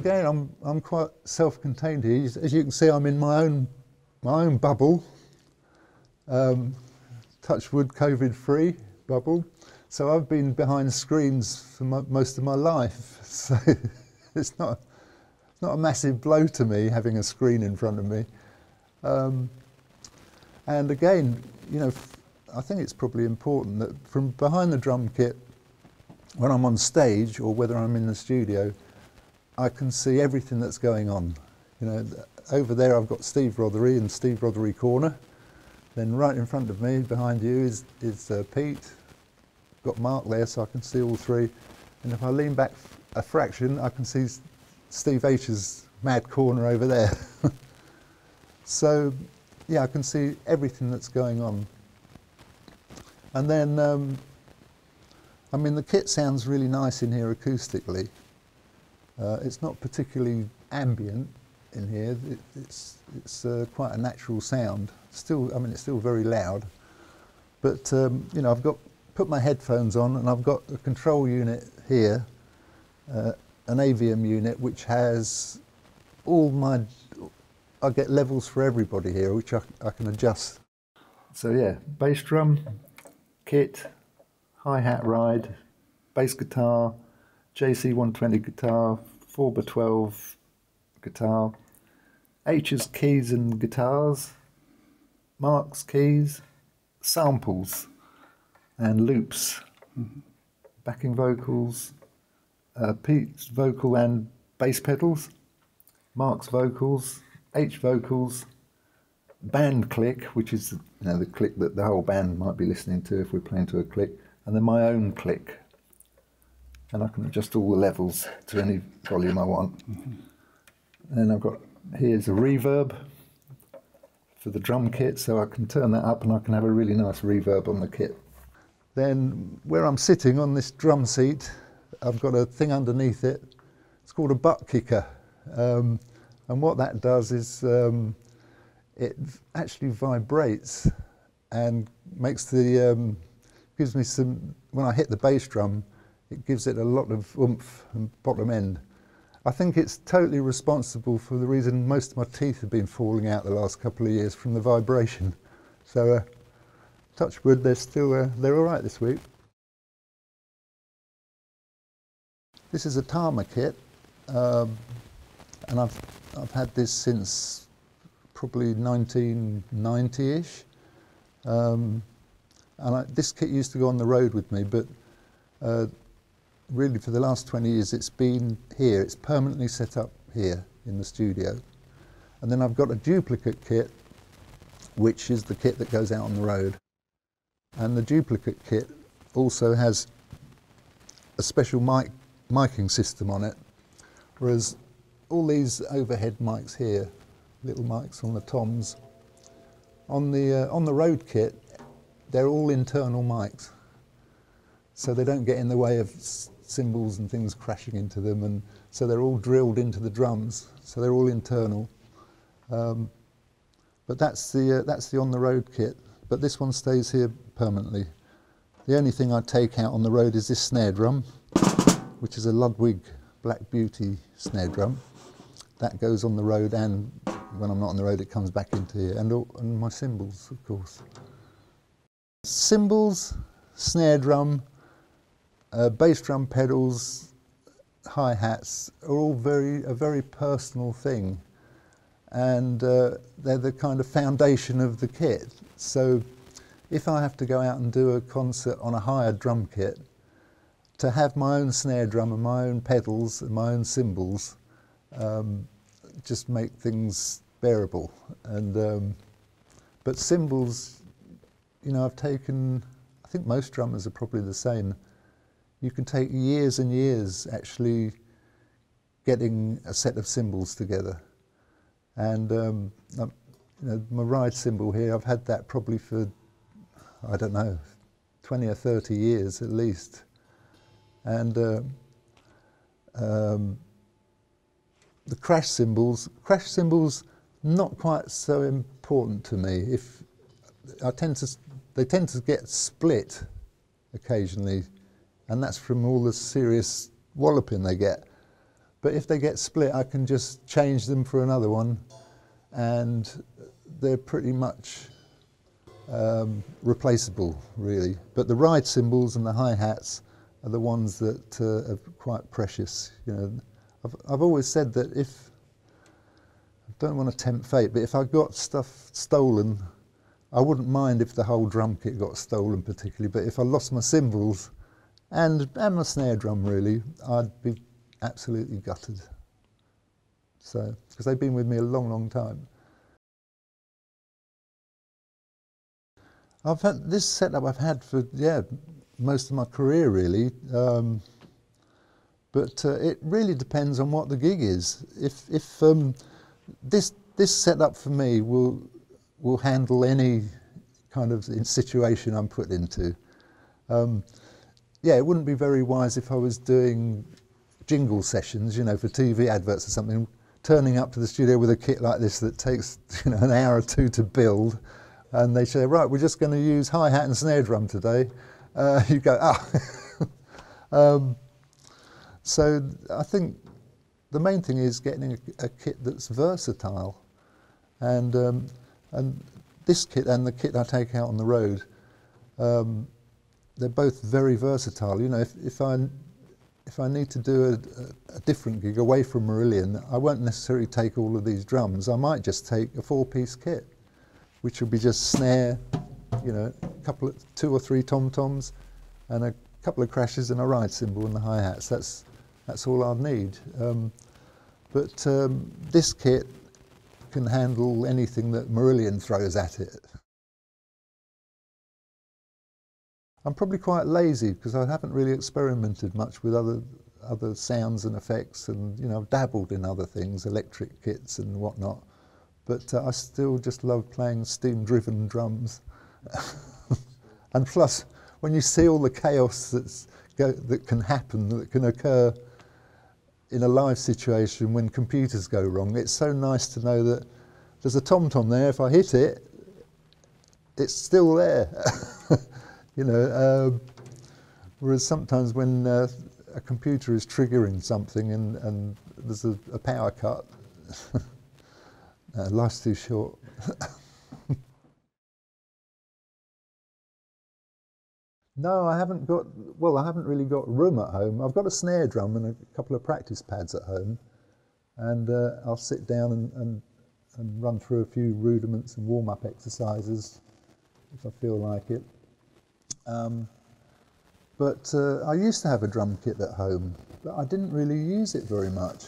Again, I'm, I'm quite self-contained here. As you can see, I'm in my own, my own bubble, um, touchwood COVID-free bubble. So I've been behind screens for my, most of my life. So it's not, not a massive blow to me having a screen in front of me. Um, and again, you know, I think it's probably important that from behind the drum kit, when I'm on stage or whether I'm in the studio, I can see everything that's going on. You know, over there I've got Steve Rothery and Steve Rothery Corner. Then right in front of me, behind you, is, is uh, Pete. Got Mark there so I can see all three. And if I lean back a fraction, I can see Steve H's mad corner over there. so, yeah, I can see everything that's going on. And then, um, I mean, the kit sounds really nice in here acoustically. Uh, it's not particularly ambient in here. It, it's it's uh, quite a natural sound. Still, I mean, it's still very loud. But um, you know, I've got put my headphones on, and I've got a control unit here, uh, an AVM unit, which has all my. I get levels for everybody here, which I, I can adjust. So yeah, bass drum, kit, hi-hat ride, bass guitar, JC120 guitar, 4x12 guitar, H's keys and guitars, Mark's keys, samples. And loops, backing vocals, uh, Pete's vocal and bass pedals, Mark's vocals, H vocals, band click, which is you know, the click that the whole band might be listening to if we're playing to a click, and then my own click. And I can adjust all the levels to any volume I want. And then I've got, here's a reverb for the drum kit, so I can turn that up and I can have a really nice reverb on the kit. Then where I'm sitting on this drum seat, I've got a thing underneath it. It's called a butt kicker. Um, and what that does is um, it actually vibrates and makes the, um, gives me some, when I hit the bass drum, it gives it a lot of oomph and bottom end. I think it's totally responsible for the reason most of my teeth have been falling out the last couple of years from the vibration. So uh, touch wood, they're still, uh, they're all right this week. This is a Tama kit, um, and I've, I've had this since probably 1990-ish. Um, and I, this kit used to go on the road with me, but uh, really for the last 20 years it's been here, it's permanently set up here in the studio. And then I've got a duplicate kit, which is the kit that goes out on the road. And the duplicate kit also has a special mic miking system on it, whereas all these overhead mics here, little mics on the toms, on the, uh, on the road kit, they're all internal mics. So they don't get in the way of cymbals and things crashing into them, and so they're all drilled into the drums, so they're all internal. Um, but that's the, uh, that's the on-the-road kit, but this one stays here permanently. The only thing I take out on the road is this snare drum, which is a Ludwig Black Beauty snare drum. That goes on the road and when I'm not on the road it comes back into here, and, and my cymbals, of course. Cymbals, snare drum, uh, bass drum pedals, hi-hats are all very a very personal thing and uh, they're the kind of foundation of the kit. So if I have to go out and do a concert on a hired drum kit, to have my own snare drum and my own pedals and my own cymbals um, just make things bearable. And um, but cymbals, you know, I've taken. I think most drummers are probably the same you can take years and years actually getting a set of cymbals together. And um, you know, my ride cymbal here, I've had that probably for, I don't know, 20 or 30 years at least. And uh, um, the crash cymbals, crash cymbals, not quite so important to me. If I tend to, they tend to get split occasionally and that's from all the serious walloping they get. But if they get split, I can just change them for another one, and they're pretty much um, replaceable, really. But the ride cymbals and the hi hats are the ones that uh, are quite precious. You know, I've, I've always said that if I don't want to tempt fate, but if I got stuff stolen, I wouldn't mind if the whole drum kit got stolen particularly. But if I lost my cymbals and and my snare drum, really, I'd be absolutely gutted. So because they've been with me a long, long time. I've had this setup I've had for yeah most of my career really, um, but uh, it really depends on what the gig is. If if um, this this setup for me will will handle any kind of situation I'm put into. Um, yeah, it wouldn't be very wise if I was doing jingle sessions, you know, for TV adverts or something, turning up to the studio with a kit like this that takes you know an hour or two to build and they say, right, we're just going to use hi-hat and snare drum today. Uh, you go, ah. um, so I think the main thing is getting a, a kit that's versatile. And, um, and this kit and the kit I take out on the road, um, they're both very versatile. You know, if, if, I, if I need to do a, a, different gig away from Marillion, I won't necessarily take all of these drums. I might just take a four-piece kit which will be just snare, you know, a couple of two or three tom toms, and a couple of crashes and a ride cymbal and the hi hats. That's that's all I'd need. Um, but um, this kit can handle anything that Marillion throws at it. I'm probably quite lazy because I haven't really experimented much with other other sounds and effects, and you know, I've dabbled in other things, electric kits and whatnot but uh, I still just love playing steam-driven drums. and plus, when you see all the chaos that's go, that can happen, that can occur in a live situation when computers go wrong, it's so nice to know that there's a tom-tom there. If I hit it, it's still there. you know, um, whereas sometimes when uh, a computer is triggering something and, and there's a, a power cut, Uh, life's too short. no, I haven't got, well, I haven't really got room at home. I've got a snare drum and a couple of practice pads at home. And uh, I'll sit down and, and, and run through a few rudiments and warm up exercises if I feel like it. Um, but uh, I used to have a drum kit at home, but I didn't really use it very much.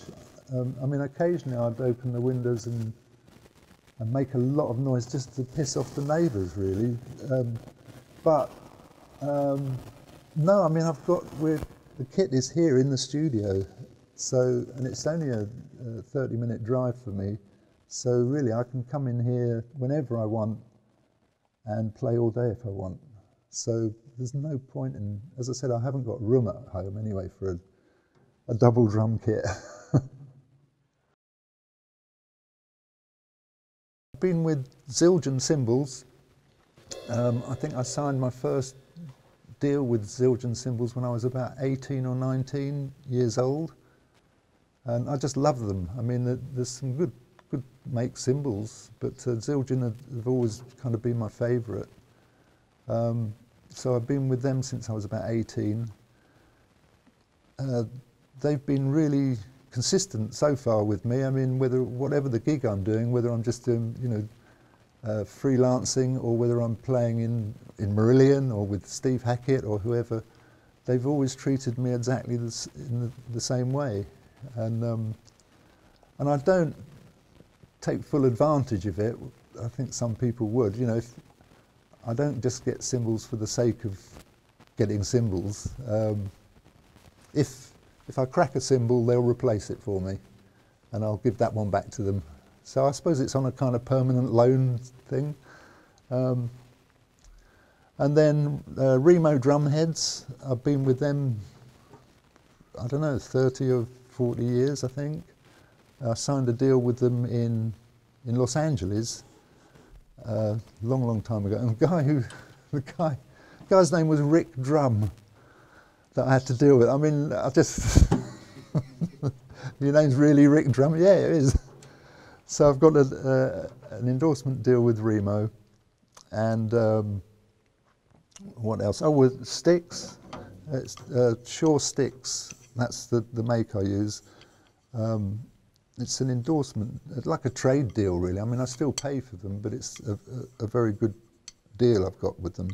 Um, I mean, occasionally I'd open the windows and and make a lot of noise just to piss off the neighbours, really. Um, but um, no, I mean I've got we the kit is here in the studio, so and it's only a, a 30 minute drive for me, so really I can come in here whenever I want and play all day if I want. So there's no point in, as I said, I haven't got room at home anyway for a, a double drum kit. I've been with Zildjian cymbals. Um, I think I signed my first deal with Zildjian cymbals when I was about 18 or 19 years old. And I just love them. I mean, there's some good, good make cymbals, but uh, Zildjian have, have, always kind of been my favourite. Um, so I've been with them since I was about 18. Uh, they've been really consistent so far with me. I mean, whether whatever the gig I'm doing, whether I'm just doing, you know, uh, freelancing or whether I'm playing in, in Marillion or with Steve Hackett or whoever, they've always treated me exactly the, in the, the same way. And, um, and I don't take full advantage of it. I think some people would. You know, if, I don't just get cymbals for the sake of getting cymbals. Um, if if I crack a cymbal, they'll replace it for me and I'll give that one back to them. So I suppose it's on a kind of permanent loan thing. Um, and then uh, Remo Drumheads, I've been with them, I don't know, 30 or 40 years, I think. I signed a deal with them in, in Los Angeles uh, long, long time ago. And the guy who, the guy, the guy's name was Rick Drumm that I had to deal with. I mean, I just, your name's really Rick Drumm? Yeah, it is. So I've got a, uh, an endorsement deal with Remo, and um, what else? Oh, with sticks. It's uh, Sure Sticks. That's the, the make I use. Um, it's an endorsement, like a trade deal, really. I mean, I still pay for them, but it's a, a, a very good deal I've got with them.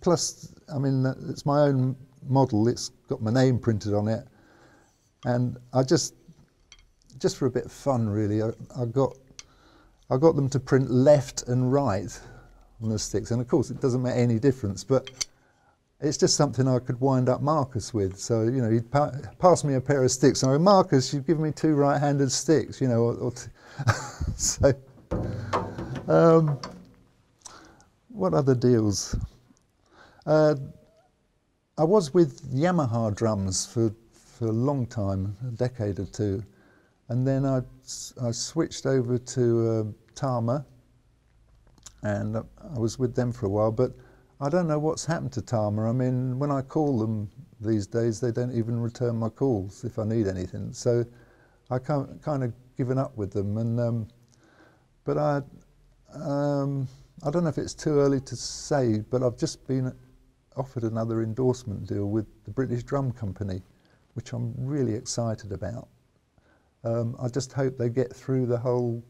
Plus, I mean, uh, it's my own model. It's got my name printed on it, and I just, just for a bit of fun, really, I, I got, I got them to print left and right on the sticks, and of course, it doesn't make any difference, but it's just something I could wind up Marcus with. So, you know, he'd pa pass me a pair of sticks, and I go, Marcus, you've given me two right-handed sticks, you know, or, or so. Um, what other deals? Uh, I was with Yamaha drums for, for a long time, a decade or two, and then I, I switched over to uh, Tama, and I was with them for a while, but I don't know what's happened to Tama. I mean, when I call them these days, they don't even return my calls if I need anything. So I kind of given up with them. And um, but I, um, I don't know if it's too early to say, but I've just been offered another endorsement deal with the British Drum Company, which I'm really excited about. Um, I just hope they get through the whole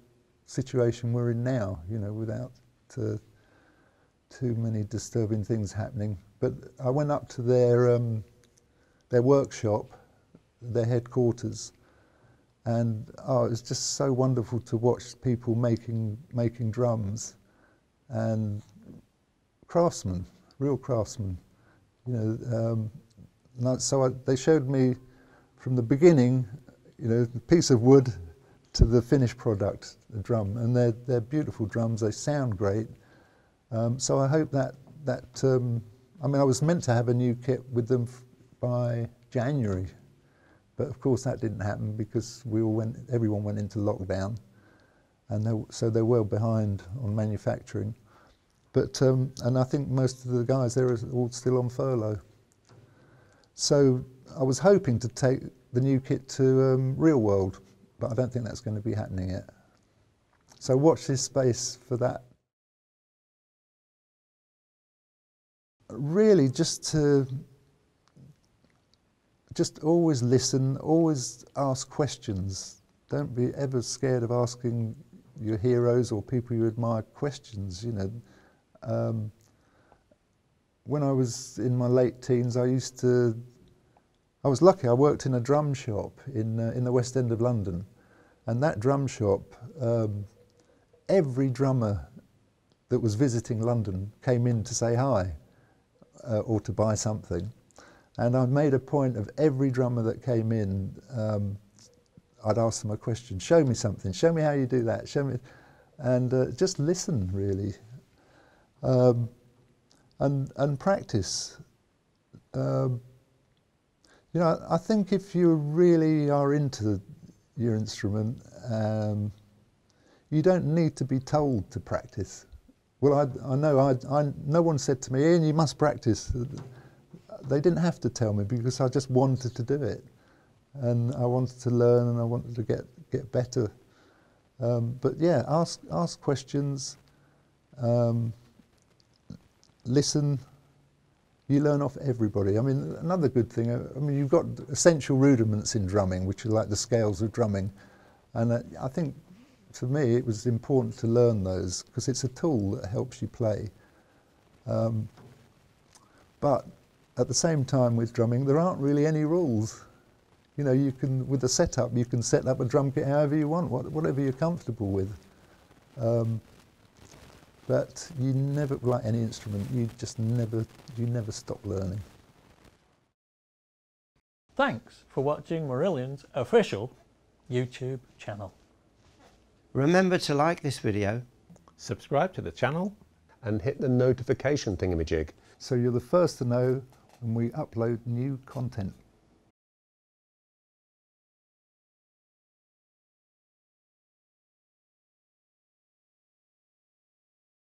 situation we're in now, you know, without uh, too many disturbing things happening. But I went up to their um, their workshop, their headquarters, and oh, it was just so wonderful to watch people making making drums, and craftsmen, real craftsmen, you know. Um, so I, they showed me from the beginning, you know, the piece of wood to the finished product, the drum, and they're they're beautiful drums. They sound great um, so I hope that, that um, I mean, I was meant to have a new kit with them by January, but of course that didn't happen because we all went, everyone went into lockdown, and they, so they're well behind on manufacturing. But um, and I think most of the guys there are all still on furlough. So I was hoping to take the new kit to um, Real World, but I don't think that's going to be happening yet. So watch this space for that. Really just to just always listen, always ask questions. Don't be ever scared of asking your heroes or people you admire questions, you know. Um, when I was in my late teens, I used to, I was lucky, I worked in a drum shop in, uh, in the West End of London. And that drum shop, um, every drummer that was visiting London came in to say hi uh, or to buy something. And I made a point of every drummer that came in, um, I'd ask them a question, show me something, show me how you do that, show me, and uh, just listen really. Um, and, and practice. Um, you know, I think if you really are into your instrument, um, you don't need to be told to practice. Well, I, I know, I, I, no one said to me, Ian, you must practice. They didn't have to tell me because I just wanted to do it. And I wanted to learn and I wanted to get, get better. Um, but yeah, ask, ask questions, um, listen, you learn off everybody. I mean, another good thing, uh, I mean, you've got essential rudiments in drumming, which are like the scales of drumming. And uh, I think for me, it was important to learn those because it's a tool that helps you play. Um, but at the same time with drumming, there aren't really any rules. You know, you can, with the setup, you can set up a drum kit however you want, whatever you're comfortable with. Um, but you never, like any instrument, you just never, you never stop learning. Thanks for watching Marillion's official YouTube channel. Remember to like this video, subscribe to the channel and hit the notification thingamajig. So you're the first to know when we upload new content.